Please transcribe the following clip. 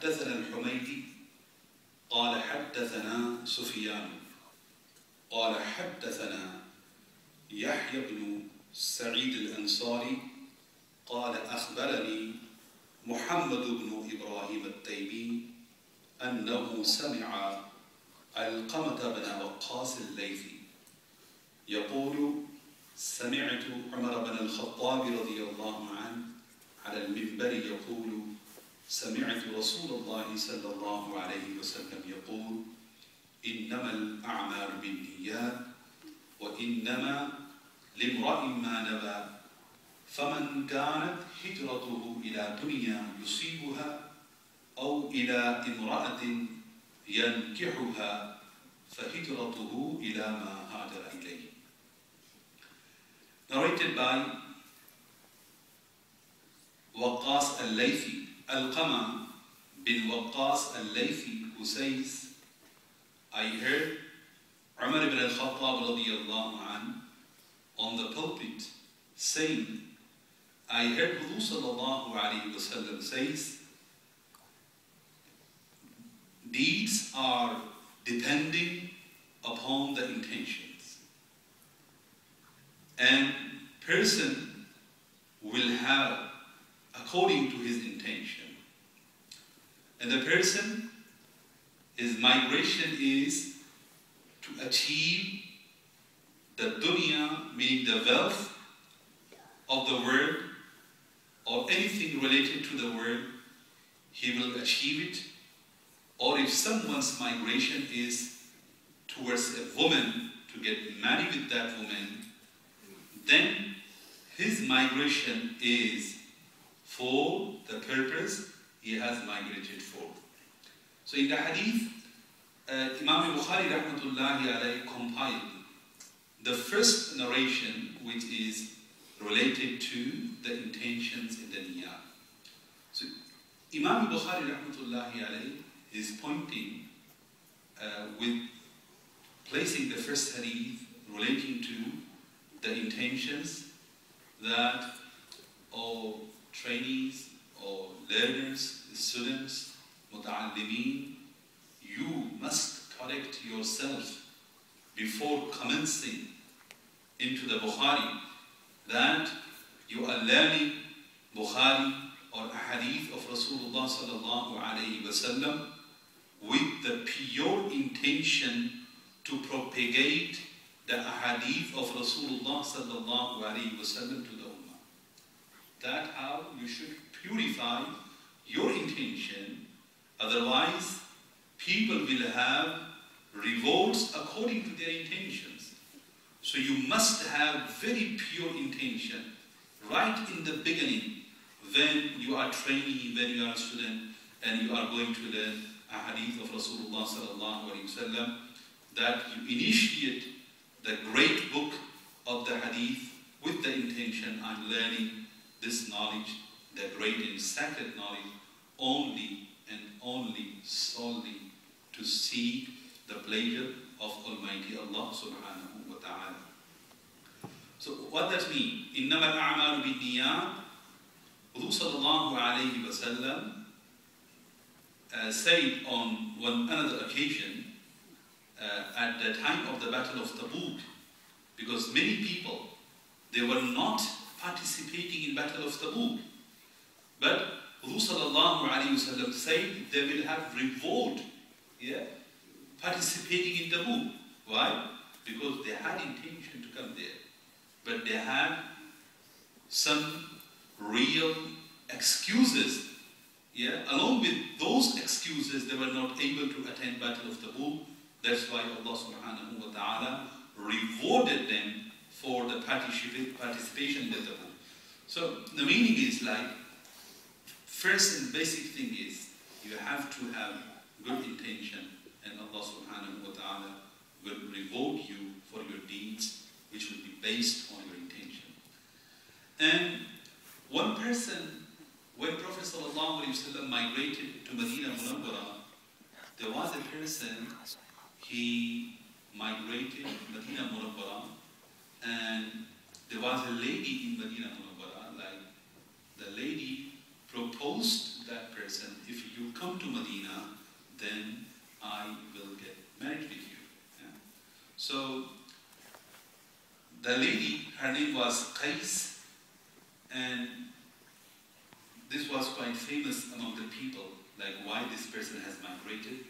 حدثنا الحميدي قال حدثنا سفيان قال حدثنا يحيى بن سعيد الأنصاري قال أخبرني محمد بن إبراهيم التيمي أنه سمع القمة بن وقاص الليثي يقول سمعت عمر بن الخطاب رضي الله عنه على المنبر يقول سمعت رسول الله صلى الله عليه وسلم يقول إنما الأعمال بالنيات وإنما لامرئ ما نبى فمن كانت هجرته إلى دنيا يصيبها أو إلى امرأة ينكحها فهجرته إلى ما هاجر إليه. narrated by Waqas al-Laythi, Al-Qama bin Waqas al-Laythi, who says, I heard Umar ibn al-Khattab radiyallahu an on the pulpit saying, I heard Hudu sallallahu alayhi wasallam says, deeds are depending upon the intentions. And person will have according to his intention. And the person, his migration is to achieve the dunya, meaning the wealth of the world, or anything related to the world, he will achieve it. Or if someone's migration is towards a woman to get married with that woman, then his migration is for the purpose he has migrated for. So in the hadith, uh, Imam Bukhari rahmatullahi alayhi compiled the first narration which is related to the intentions in the niyyah. So Imam Bukhari rahmatullahi alayhi is pointing uh, with placing the first hadith relating to the intentions that all trainees or learners, students, muta'allimin, you must correct yourself before commencing into the Bukhari that you are learning Bukhari or hadith of Rasulullah sallallahu alayhi wasallam with the pure intention to propagate the ahadith of Rasulullah sallallahu alayhi wasallam to. That how you should purify your intention, otherwise people will have revolts according to their intentions. So you must have very pure intention right in the beginning when you are training, when you are a student, and you are going to learn a hadith of Rasulullah sallallahu wasallam, that you initiate the great book of the hadith with the intention I'm learning this knowledge, the great and sacred knowledge, only and only solely to see the pleasure of Almighty Allah subhanahu wa ta'ala. So what does mean? إنما الأعمال بالنيات Hudu sallallahu alayhi wa sallam uh, said on one another occasion uh, at the time of the Battle of Tabuk, because many people they were not participating in Battle of Tabuk, but wa said they will have reward yeah, participating in Tabuk. Why? Because they had intention to come there, but they had some real excuses. Yeah, along with those excuses, they were not able to attend Battle of Tabuk. That's why Allah subhanahu wa ta'ala rewarded them for the participation in the Tabuk. So the meaning is like, first and basic thing is, you have to have good intention and Allah subhanahu wa ta'ala will reward you for your deeds which will be based on your intention. And one person, when Prophet ﷺ migrated to Medina Munawwara, there was a person, he migrated to Medina Munawwara, and there was a lady in Medina Munawwara, like the lady proposed that person, if you come to Medina, then I will get married with you. Yeah? So the lady, her name was Qais, and this was quite famous among the people, like why this person has migrated